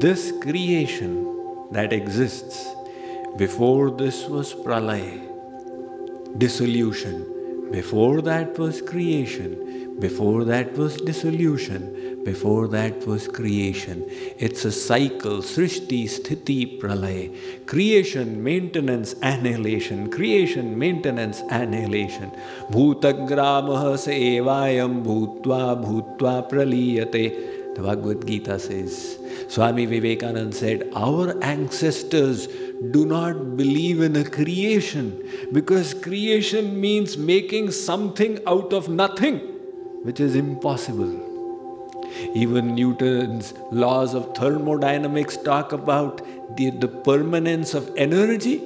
this creation that exists, before this was pralaya, dissolution. Before that was creation. Before that was dissolution. Before that was creation. It's a cycle. Srishti, Sthiti, Pralaya. Creation, maintenance, annihilation. Creation, maintenance, annihilation. Bhutagramah sevayam bhutva bhutva praliyate. The Bhagavad Gita says, Swami Vivekananda said, Our ancestors do not believe in a creation because creation means making something out of nothing, which is impossible. Even Newton's laws of thermodynamics talk about the, the permanence of energy.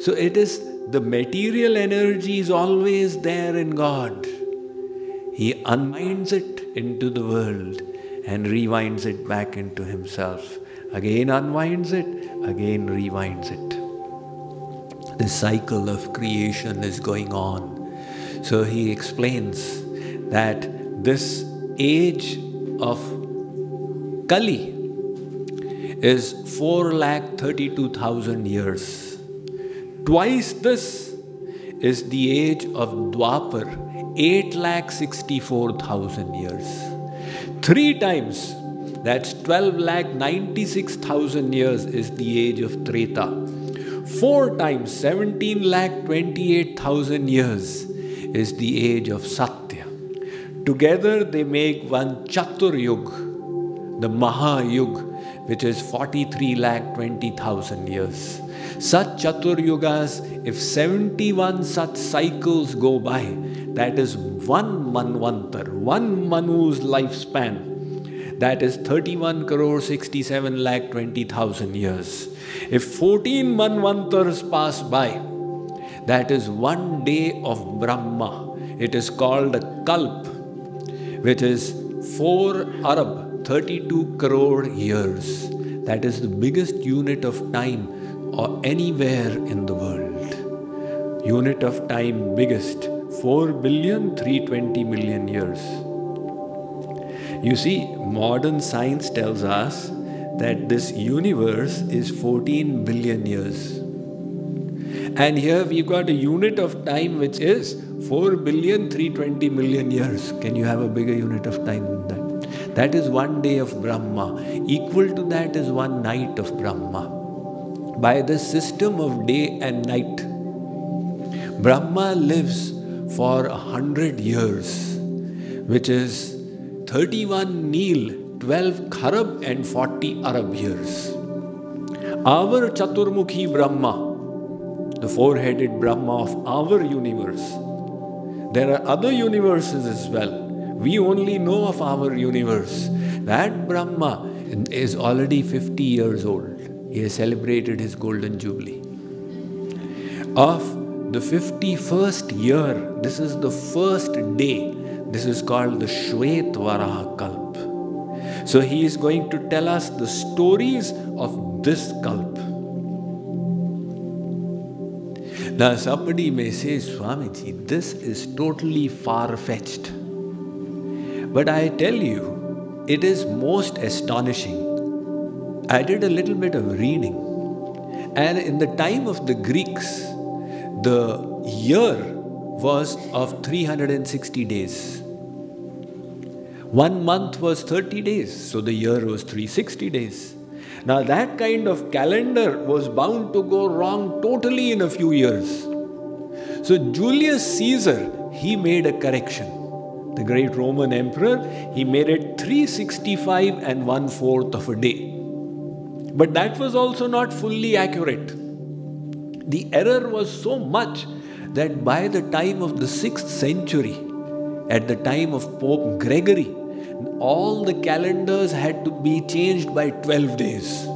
So it is the material energy is always there in God. He unwinds it into the world and rewinds it back into Himself. Again unwinds it, again rewinds it. The cycle of creation is going on. So he explains that this age of Kali is 4 lakh 32,000 years. Twice this is the age of Dwapar, 8 lakh 64,000 years. Three times that's 12 lakh 96,000 years is the age of Treta. Four times 17 lakh 28,000 years is the age of Satya. Together they make one Chatur Yug, the Maha Yug, which is 43 lakh 20,000 years. Such Chatur Yugas, if 71 such cycles go by, that is one Manvantar, one Manu's lifespan that is 31 crore 67 lakh 20,000 years. If 14 manvantars pass by, that is one day of Brahma. It is called a kalp, which is 4 Arab, 32 crore years. That is the biggest unit of time or anywhere in the world. Unit of time biggest, 4 billion 320 million years. You see, modern science tells us that this universe is 14 billion years. And here we've got a unit of time which is 4 billion 320 million years. Can you have a bigger unit of time than that? That is one day of Brahma. Equal to that is one night of Brahma. By the system of day and night, Brahma lives for a hundred years, which is 31 Nil, 12 Kharab and 40 Arab years. Our Chaturmukhi Brahma, the four-headed Brahma of our universe. There are other universes as well. We only know of our universe. That Brahma is already 50 years old. He has celebrated his golden jubilee. Of the 51st year, this is the first day this is called the Shwetvaraha Kalp. So he is going to tell us the stories of this Kalp. Now somebody may say, Swamiji, this is totally far-fetched. But I tell you, it is most astonishing. I did a little bit of reading. And in the time of the Greeks, the year was of 360 days. One month was 30 days, so the year was 360 days. Now, that kind of calendar was bound to go wrong totally in a few years. So, Julius Caesar, he made a correction. The great Roman emperor, he made it 365 and one fourth of a day. But that was also not fully accurate. The error was so much that by the time of the 6th century, at the time of Pope Gregory, all the calendars had to be changed by 12 days.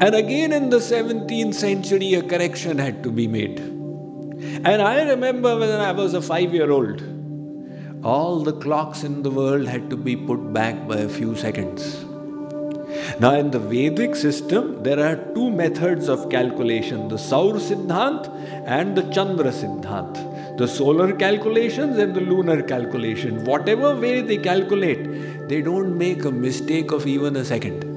And again in the 17th century, a correction had to be made. And I remember when I was a five year old, all the clocks in the world had to be put back by a few seconds. Now, in the Vedic system, there are two methods of calculation the Saur Siddhant and the Chandra Siddhant. The solar calculations and the lunar calculation. Whatever way they calculate, they don't make a mistake of even a second.